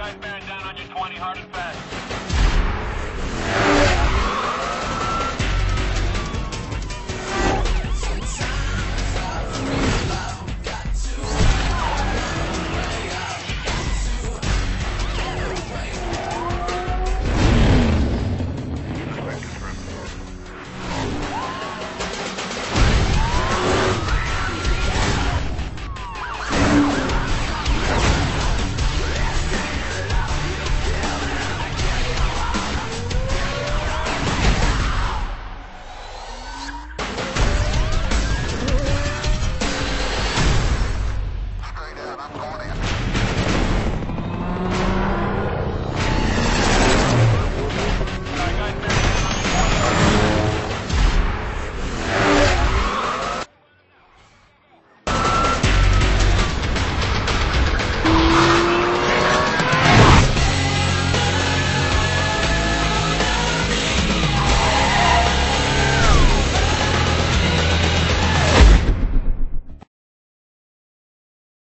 guys bearing down on you 20, hard and fast.